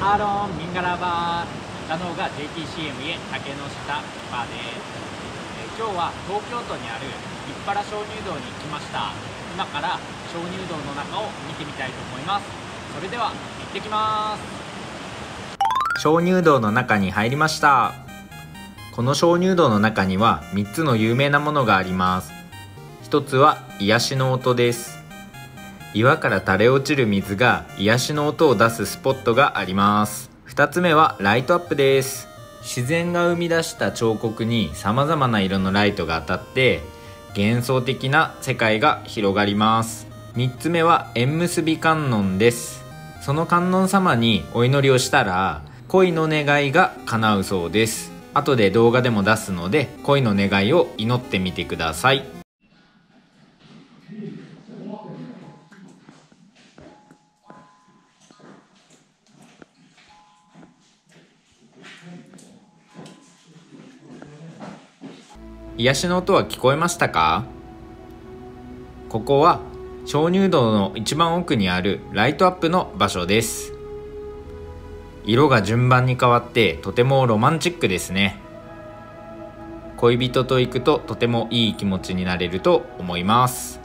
アーロンミンガラバーラノが JTCM へ竹の下バーです、え、今日は東京都にある立原鍾乳洞に来ました。今から鍾乳洞の中を見てみたいと思います。それでは行ってきます。鍾乳洞の中に入りました。この鍾乳洞の中には3つの有名なものがあります。一つは癒しの音です。岩から垂れ落ちる水が癒しの音を出すスポットがあります。2つ目はライトアップです。自然が生み出した彫刻に様々な色のライトが当たって幻想的な世界が広がります。3つ目は縁結び観音です。その観音様にお祈りをしたら恋の願いが叶うそうです。後で動画でも出すので恋の願いを祈ってみてください。癒しの音は聞こえましたか？ここは鍾乳洞の一番奥にあるライトアップの場所です。色が順番に変わってとてもロマンチックですね。恋人と行くととてもいい気持ちになれると思います。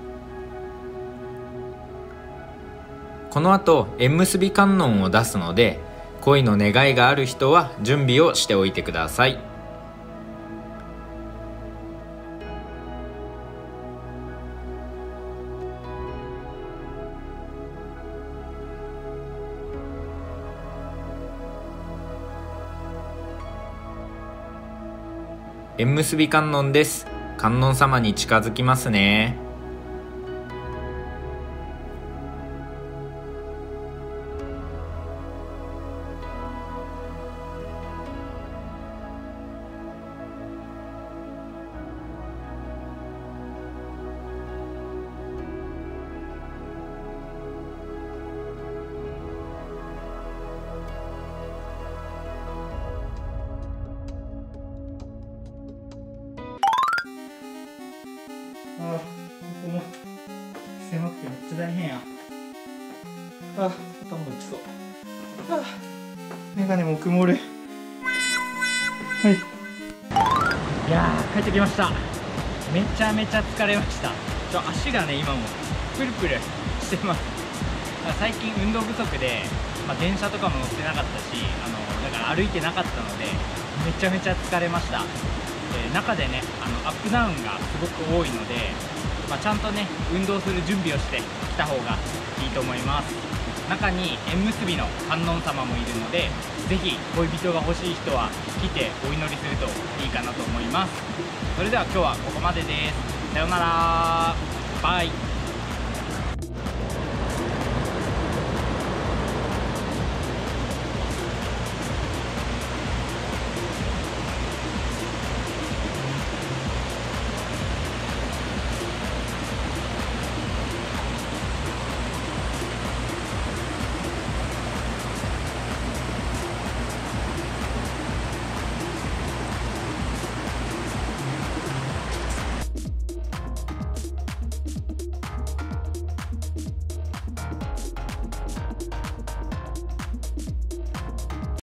この後縁結び観音を出すので恋の願いがある人は準備をしておいてください。縁結び観音です。観音様に近づきますね。あここも狭くてめっちゃ大変や。あ頭がきそう。あメガネも曇る。はい。いやー帰ってきました。めちゃめちゃ疲れました。ちょ足がね今もプルプルしてます。最近運動不足で、まあ、電車とかも乗ってなかったしあのだから歩いてなかったのでめちゃめちゃ疲れましたえ、中でねあのアップダウンがすごく多いので、まあ、ちゃんとね運動する準備をしてきた方がいいと思います。中に縁結びの観音様もいるので是非恋人が欲しい人は来てお祈りするといいかなと思います。それでは今日はここまでです。さようなら。バイ。